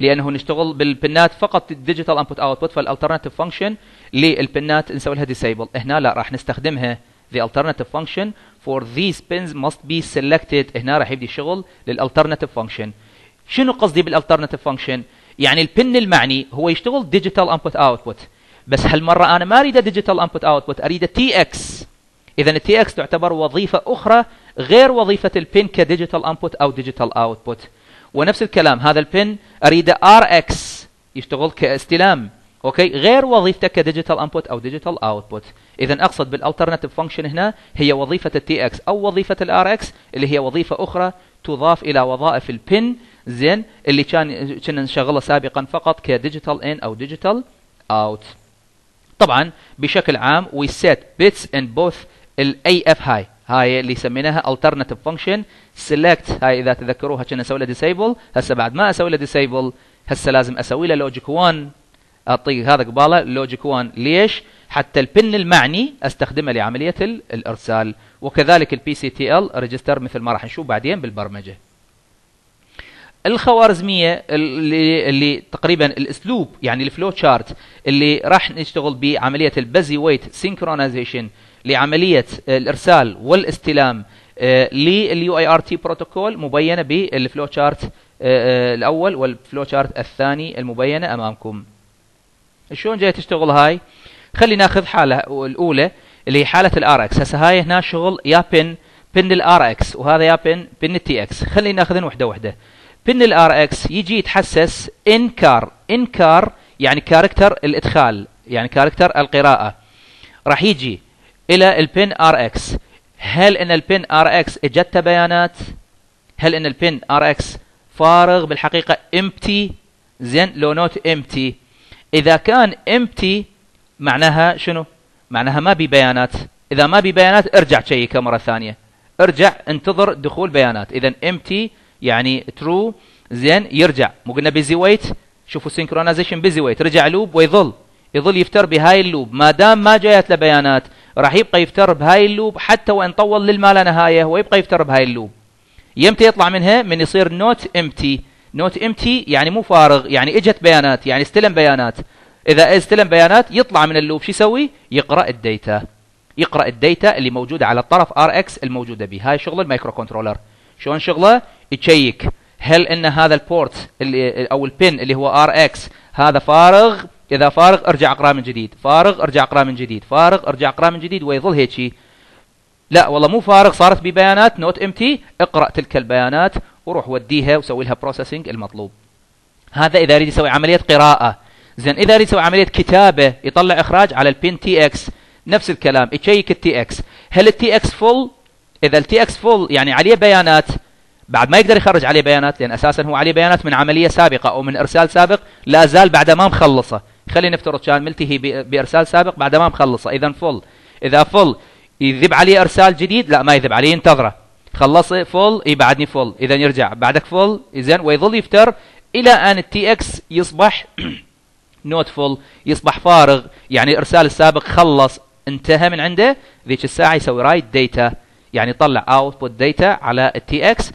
لأنه نشتغل بال pinات فقط digital input output فال alternative function لل pinات نسوي لها disable هنا لا راح نستخدمها the alternative function for these pins must be selected. هنا راح يبدي الشغل لل alternative function شنو قصدي بال alternative function يعني ال pin المعني هو يشتغل digital input output بس هالمرة أنا ما اريد digital input output اريد TX إذا ال TX تعتبر وظيفة أخرى غير وظيفة ال pin ك digital input أو digital output. ونفس الكلام هذا ال pin أريد RX يشتغل كاستلام okay? غير وظيفته ك digital input أو digital output. اذا أقصد بال alternative function هنا هي وظيفة ال TX أو وظيفة ال RX اللي هي وظيفة أخرى تضاف إلى وظائف ال pin زين؟ اللي كان كنا نشغله سابقا فقط ك digital in أو digital out طبعا بشكل عام we set bits in both ال AF هاي هاي اللي سميناها alternative function. Select هاي إذا تذكروها كنا نسوي لها disable. هسه بعد ما أسوي له disable هسه لازم أسوي له logic 1 أعطي هذا قبالة logic 1 ليش؟ حتى ال pin المعني أستخدمه لعملية الإرسال. وكذلك ال PCTL register مثل ما راح نشوف بعدين بالبرمجة. الخوارزمية اللي, اللي تقريبا الأسلوب يعني ال flowchart اللي راح نشتغل بعملية ال busy-wait synchronization لعملية الإرسال والاستلام لل UART protocol مبينة بال flowchart الأول وال flowchart الثاني المبينة أمامكم. شلون جاي تشتغل هاي؟ خلي ناخذ حالة الأولى اللي هي حالة ال RX هسه هاي هنا شغل يا pin pin ال RX وهذا يا pin pin ال TX خلي ناخذن وحدة وحدة. pin ال RX يجي يتحسس InChar InChar يعني character الإدخال يعني character القراءة. راح يجي إلى ال pin X هل إن ال pin X إجت بيانات؟ هل إن ال pin X فارغ بالحقيقة empty زين لو not empty إذا كان empty معناها شنو؟ معناها ما بي بيانات. إذا ما بي بيانات ارجع check ه مرة ثانية. ارجع انتظر دخول بيانات. إذا empty يعني true زين يرجع. مو قلنا busy wait شوفوا synchronization busy wait رجع loop ويظل. يظل يفتر بهاي ال loop. ما دام ما جايت له بيانات راح يبقى يفتر بهاي ال loop حتى وإن طول للما لا نهاية هو يبقى يفتر بهاي ال loop. يمتى يطلع منها؟ من يصير not empty not empty يعني مو فارغ يعني إجت بيانات يعني استلم بيانات. إذا استلم بيانات يطلع من ال loop. شو يسوي؟ يقرأ ال data يقرأ ال data اللي موجودة على الطرف RX الموجودة به هاي شغل ال microcontroller شلون شغلة؟ ي check هل إن هذا ال port اللي أو ال pin اللي هو RX هذا فارغ؟ إذا فارغ أرجع أقرأ من جديد. فارغ أرجع أقرأ من جديد. فارغ أرجع أقرأ من جديد ويظل هيك لا والله مو فارغ صارت ببيانات not empty اقرأ تلك البيانات وروح وديها وسوي لها processing المطلوب. هذا إذا يريد يسوي عملية قراءة. زين إذا يريد يسوي عملية كتابة يطلع إخراج على البين تي إكس نفس الكلام ي check ال TX هل ال TX full إذا ال TX full يعني عليه بيانات بعد ما يقدر يخرج عليه بيانات لأن أساسا هو عليه بيانات من عملية سابقة أو من إرسال سابق لا زال بعد ما مخلصة. خلينا نفترض كان ملتهي بإرسال سابق بعد ما مخلصه. اذا full إذا full يذب عليه إرسال جديد لا ما يذب عليه ينتظره. خلص full اي بعدني full اذا يرجع. بعدك full زين ويظل يفتر إلى أن ال TX يصبح not full يصبح فارغ. يعني الارسال السابق خلص انتهى من عنده. ذيك الساعة يسوي write data. يعني يطلع output data على ال TX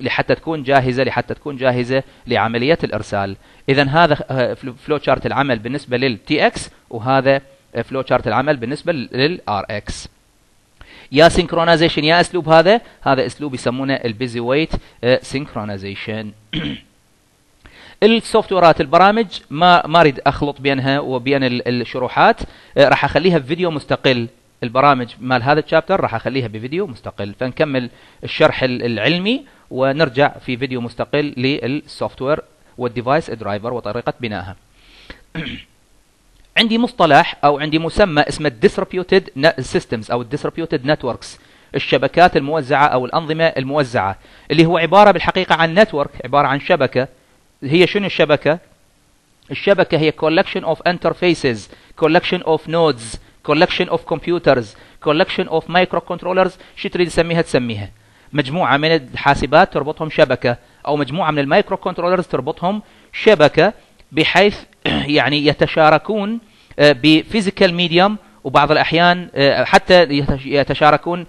لحتى تكون جاهزة لحتى تكون جاهزة لعملية الإرسال. اذا هذا flowchart العمل بالنسبة لل TX وهذا flowchart العمل بالنسبة لل RX يا synchronization يا أسلوب هذا هذا أسلوب يسمونه ال busy wait synchronization ال software ات البرامج ما ما أريد أخلط بينها وبين الشروحات راح أخليها بفيديو مستقل. البرامج مال هذا ال chapter راح أخليها بفيديو مستقل. فنكمل الشرح العلمي ونرجع في فيديو مستقل لل software وال device driver وطريقة بنائها. عندي مصطلح أو عندي مسمى اسمه distributed systems أو distributed networks الشبكات الموزعة أو الأنظمة الموزعة اللي هو عبارة بالحقيقة عن network عبارة عن شبكة. هي شنو الشبكة؟ الشبكة هي collection of interfaces collection of nodes. Collection of computers collection of microcontrollers. شو تريد تسميها تسميها. مجموعة من الحاسبات تربطهم شبكة أو مجموعة من ال microcontrollers تربطهم شبكة بحيث يعني يتشاركون ب physical medium وبعض الأحيان حتى يتشاركون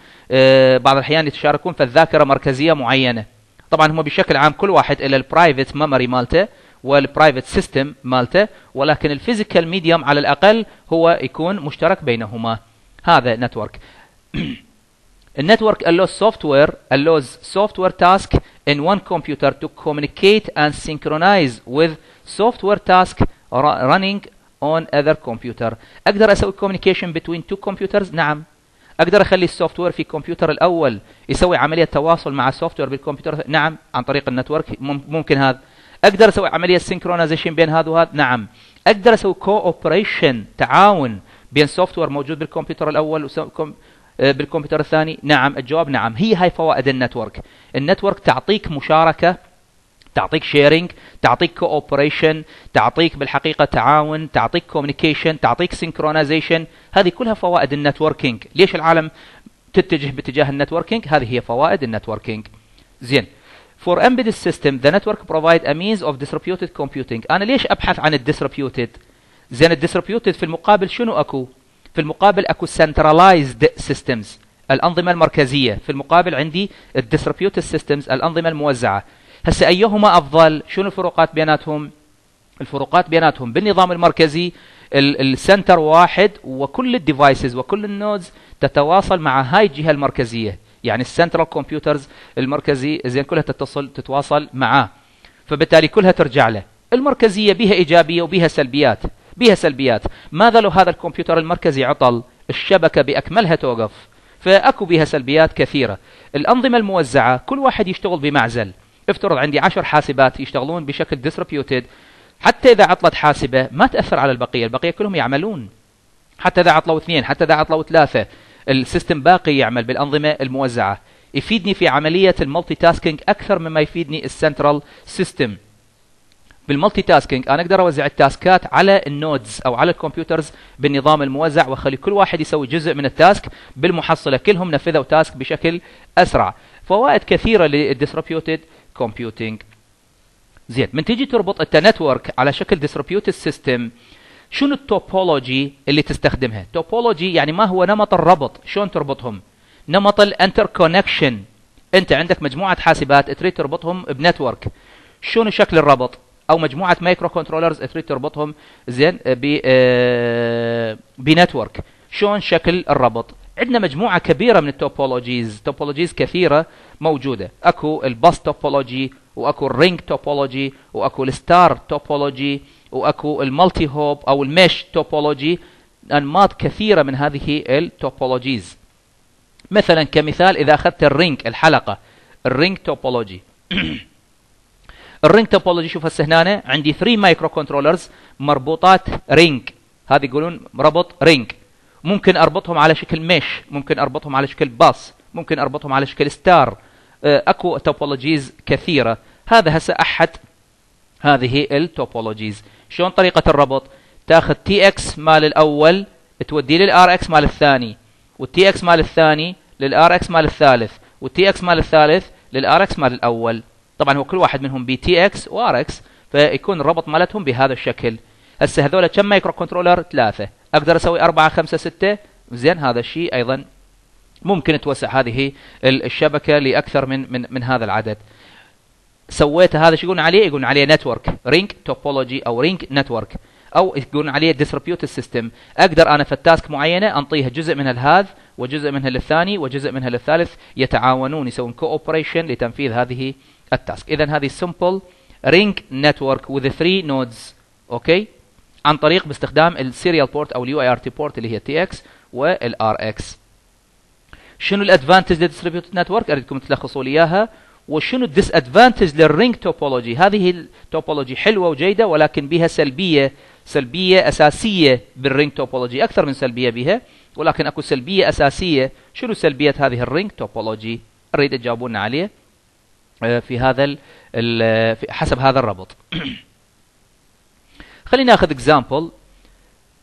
بعض الأحيان يتشاركون في الذاكرة مركزية معينة. طبعا هم بشكل عام كل واحد إلى ال private memory مالته. وال private system مالته ولكن ال physical medium على الأقل هو يكون مشترك بينهما. هذا network ال network allows software allows software task in one computer to communicate and synchronize with software task running on other computer. أقدر أسوي communication between two computers نعم. أقدر أخلي ال software في الكمبيوتر الأول يسوي عملية تواصل مع ال software بالكمبيوتر؟ نعم. عن طريق ال network. ممكن هذا. أقدر أسوي عملية synchronization بين هذا وهذا؟ نعم. أقدر أسوي cooperation تعاون بين software موجود بالكمبيوتر الأول آه، بالكمبيوتر الثاني؟ نعم. الجواب نعم. هي هاي فوائد ال network. ال network تعطيك مشاركة تعطيك sharing تعطيك cooperation تعطيك بالحقيقة تعاون تعطيك communication تعطيك synchronization هذه كلها فوائد ال networking. ليش العالم تتجه باتجاه ال networking؟ هذه هي فوائد ال networking. زين. For embedded system the network provide a means of distributed computing. أنا ليش أبحث عن ال distributed زين ال distributed في المقابل شنو أكو؟ في المقابل أكو centralized systems الأنظمة المركزية. في المقابل عندي ال distributed systems الأنظمة الموزعة. هسه أيهما أفضل؟ شنو الفروقات بيناتهم؟ الفروقات بيناتهم بالنظام المركزي ال center واحد وكل ال devices وكل ال nodes تتواصل مع هاي الجهة المركزية. يعني ال central computers المركزي زين كلها تتصل تتواصل معاه. فبالتالي كلها ترجع له. المركزية بها إيجابية وبها سلبيات بها سلبيات. ماذا لو هذا الكمبيوتر المركزي عطل؟ الشبكة بأكملها توقف. فأكو بها سلبيات كثيرة. الأنظمة الموزعة كل واحد يشتغل بمعزل. افترض عندي عشر حاسبات يشتغلون بشكل distributed حتى إذا عطلت حاسبة ما تأثر على البقية. البقية كلهم يعملون. حتى إذا عطلوا اثنين حتى إذا عطلوا ثلاثة. ال system باقي يعمل بالأنظمة الموزعة. يفيدني في عملية ال multitasking أكثر مما يفيدني ال central system. بال multitasking أنا أقدر أوزع ال taskات على ال nodes أو على الكمبيوترز بالنظام الموزع وأخلي كل واحد يسوي جزء من ال task بالمحصلة. كلهم نفذوا task بشكل أسرع. فوائد كثيرة لل distributed computing زين من تيجي تربط انت على شكل distributed system شنو ال topology اللي تستخدمها؟ topology يعني ما هو نمط الربط. شلون تربطهم؟ نمط ال interconnection انت عندك مجموعة حاسبات تريد تربطهم ب network. شنو شكل الربط؟ أو مجموعة microcontrollers تريد تربطهم زين ب آه، ب network. شلون شكل الربط؟ عندنا مجموعة كبيرة من ال topologies. topologies كثيرة موجودة. أكو ال bus topology وأكو ال ring topology وأكو ال star topology. وأكو ال multi-hop أو ال mesh topology انماط كثيرة من هذه ال topologies مثلا كمثال إذا أخذت ال ring الحلقة ال ring topology ال ring topology شوف هسه هنا عندي 3 microcontrollers مربوطات ring هذه يقولون ربط ring ممكن أربطهم على شكل mesh ممكن أربطهم على شكل باص ممكن أربطهم على شكل star آه، أكو topologies كثيرة. هذا هسه أحد هذه ال topologies شلون طريقة الربط؟ تاخذ TX مال الأول توديه لل RX مال الثاني وال TX مال الثاني لل RX مال الثالث وال TX مال الثالث لل RX مال الأول. طبعا هو كل واحد منهم بي TX و RX فيكون الربط مالتهم بهذا الشكل. هسه هذول كم microcontroller ثلاثة. أقدر أسوي أربعة خمسة ستة؟ زين هذا الشيء أيضا ممكن توسع هذه الشبكة لأكثر من من من هذا العدد. سويت هذا شو يقولون عليه؟ يقولون عليه network ring topology أو ring network أو يقولون عليه distributed system أقدر أنا في ال task معينة أنطيها جزء منها لهذا وجزء منها للثاني وجزء منها للثالث يتعاونون يسوون cooperation لتنفيذ هذه ال task اذا هذه simple ring network with three nodes. okay؟ عن طريق باستخدام ال serial port أو ال UART port اللي هي TX وال RX شنو ال advantage لل distributed network أريدكم تلخصوا لي إياها. وشنو ال disadvantage لل ring topology هذه ال topology حلوة وجيدة ولكن بها سلبية سلبية أساسية بال ring topology أكثر من سلبية بها ولكن أكو سلبية أساسية. شنو سلبية هذه ال ring topology أريد تجاوبونا عليه آه، في هذا حسب هذا الربط. خلينا ناخذ example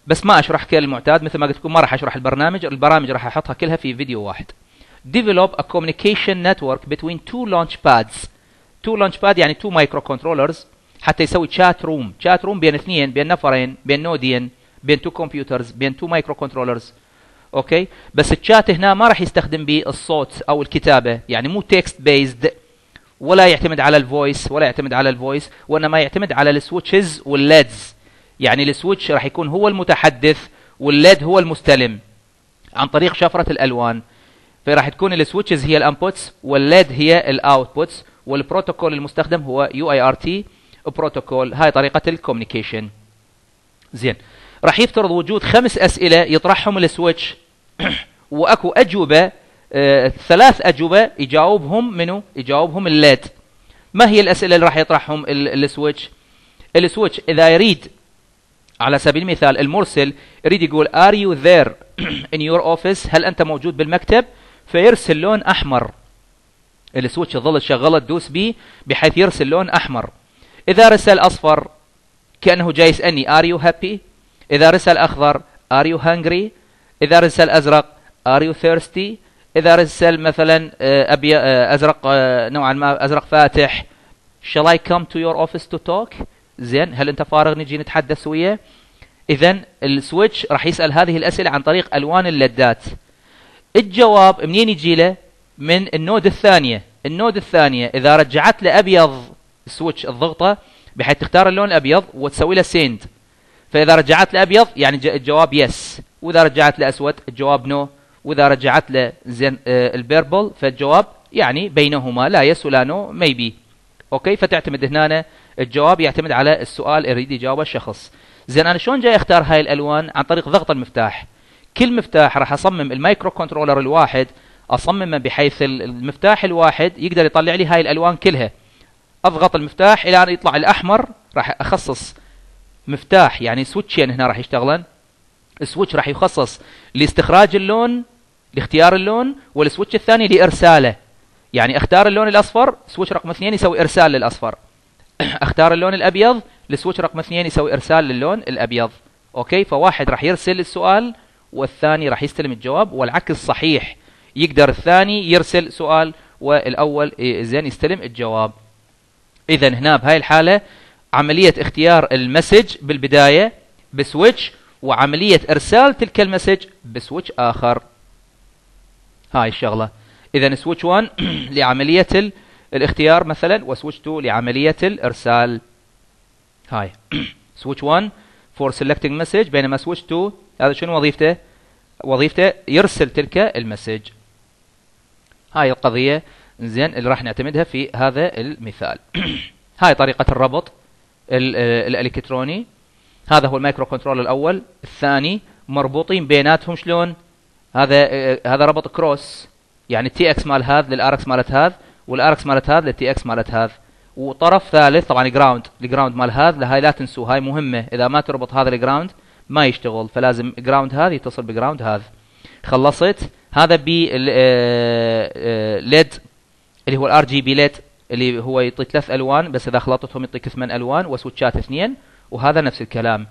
بس ما أشرح كالمعتاد مثل ما قلت لكم ما راح أشرح البرنامج البرامج راح أحطها كلها في فيديو واحد. Develop a communication network between two launch pads. Two launch pad يعني two microcontrollers. حتى يسوي chat room. Chat room بين اثنين بين نفرين بين nodeين بين two computers بين two microcontrollers. okay بس الشات هنا ما راح يستخدم به الصوت أو الكتابة. يعني مو text based. ولا يعتمد على ال voice ولا يعتمد على ال voice وإنما يعتمد على ال switches وال LEDs يعني ال switch راح يكون هو المتحدث وال LED هو المستلم. عن طريق شفرة الألوان. فراح تكون ال switches هي ال inputs وال LED هي ال outputs والبروتوكول المستخدم هو UART protocol هاي طريقة ال communication زين. راح يفترض وجود خمس أسئلة يطرحهم ال switch وأكو أجوبة آه ثلاث أجوبة يجاوبهم منو؟ يجاوبهم ال LED ما هي الأسئلة اللي راح يطرحهم ال switch ال switch إذا يريد على سبيل المثال المرسل يريد يقول are you there in your office? هل أنت موجود بالمكتب؟ فيرسل لون أحمر. ال switch تظل شغله تدوس بيه بحيث يرسل لون أحمر. إذا رسل أصفر كأنه جاي يسالني are you happy? إذا رسل أخضر are you hungry? إذا رسل أزرق are you thirsty? إذا رسل مثلا آه، ابي آه، أزرق آه، نوعا ما أزرق فاتح. Shall I come to your office to talk? زين هل أنت فارغ؟ نجي نتحدث وياه. اذا ال switch راح يسأل هذه الأسئلة عن طريق ألوان ال LEDات. الجواب منين يجي له؟ من ال node الثانية. ال node الثانية إذا رجعت له أبيض ال switch الضغطة بحيث تختار اللون الأبيض وتسوي له send. فإذا رجعت له أبيض يعني الجواب yes وإذا رجعت له أسود الجواب no وإذا رجعت له زين آه ال purple فالجواب يعني بينهما لا yes ولا no maybe okay؟ فتعتمد هنا الجواب يعتمد على السؤال اللي يريد يجاوبه الشخص زين أنا شلون جاي أختار هاي الألوان عن طريق ضغط المفتاح؟ كل مفتاح راح أصمم ال microcontroller الواحد أصممه بحيث المفتاح الواحد يقدر يطلع لي هاي الألوان كلها. أضغط المفتاح إلى أن يطلع الأحمر راح أخصص مفتاح يعني switchين هنا راح يشتغلن. ال switch راح يخصص لاستخراج اللون لاختيار اللون وال switch الثاني لإرساله. يعني أختار اللون الأصفر switch رقم اثنين يسوي إرسال للأصفر. أختار اللون الأبيض ال switch رقم اثنين يسوي إرسال للون الأبيض. okay؟ فواحد راح يرسل السؤال والثاني راح يستلم الجواب والعكس صحيح. يقدر الثاني يرسل سؤال والأول زين يستلم الجواب. اذا هنا بهاي الحالة عملية اختيار ال message بالبداية ب switch وعملية إرسال تلك ال message ب switch آخر. هاي الشغلة. اذا switch 1 لعملية الاختيار مثلا و switch 2 لعملية الإرسال. هاي. switch 1 for selecting message بينما switch 2 هذا شنو وظيفته؟ وظيفته يرسل تلك ال message. هاي القضية زين اللي راح نعتمدها في هذا المثال. هاي طريقة الربط الإلكتروني. هذا هو ال microcontrol الأول. الثاني مربوطين بيناتهم شلون؟ هذا هذا ربط cross يعني ال TX مال هذا لل RX مالت هذا وال RX مالت هذا لل TX مالت هذا. وطرف ثالث طبعا ground ال ground مال هذا هاي لا تنسوا هاي مهمة. إذا ما تربط هذا ال ground ما يشتغل فلازم ground هذا يتصل ب ground هذا. خلصت هذا ب LED آه، آه، اللي هو ال RGB LED اللي هو يعطي ثلاث ألوان بس إذا خلطتهم يعطيك ثمان ألوان وسويتشات اثنين وهذا نفس الكلام.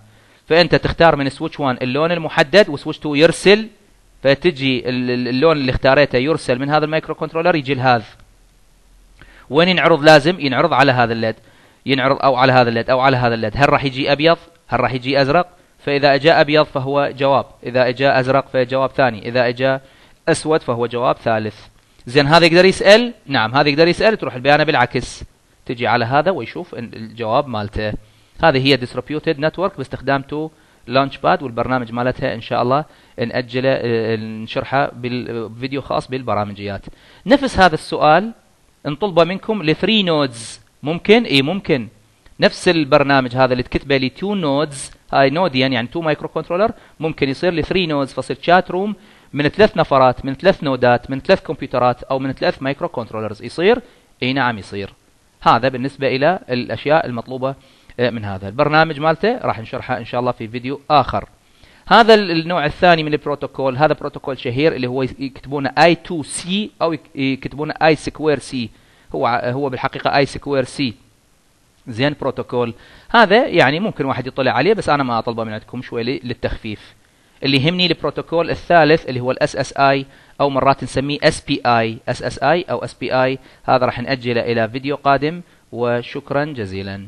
فأنت تختار من switch 1 اللون المحدد و switch 2 يرسل فتجي اللون اللي اختاريته يرسل من هذا ال microcontroller يجي لهذا. وين ينعرض لازم؟ ينعرض على هذا ال LED. ينعرض أو على هذا ال LED أو على هذا ال LED. هل راح يجي أبيض؟ هل راح يجي أزرق؟ فإذا اجى أبيض فهو جواب. إذا اجى أزرق فجواب ثاني. إذا اجى أسود فهو جواب ثالث. زين هذا يقدر يسأل؟ نعم هذا يقدر يسأل تروح البيانة بالعكس. تجي على هذا ويشوف الجواب مالته. هذه هي distributed network باستخدام two LaunchPad والبرنامج مالتها إن شاء الله نأجله آه، نشرحه بالفيديو خاص بالبرامجيات. نفس هذا السؤال انطلب منكم ل three nodes ممكن؟ اي ممكن. نفس البرنامج هذا اللي تكتبه لي two nodes هاي نودين يعني two microcontroller ممكن يصير لي 3 نودز فصير chat room من ثلاث نفرات من ثلاث نودات من ثلاث كمبيوترات أو من ثلاث microcontrollers يصير؟ إي نعم يصير. هذا بالنسبة إلى الأشياء المطلوبة آه، من هذا. البرنامج مالته راح نشرحه إن شاء الله في فيديو آخر. هذا النوع الثاني من البروتوكول هذا بروتوكول شهير اللي هو يكتبونه I 2 C أو يكتبونه I square C هو هو بالحقيقة I square C زين بروتوكول. هذا يعني ممكن واحد يطلع عليه بس أنا ما أطلبه من عندكم شوي للتخفيف. اللي يهمني البروتوكول الثالث اللي هو ال SSI أو مرات نسميه اس بي اي اس اس اي أو SPI هذا راح نأجله إلى فيديو قادم وشكرا جزيلا.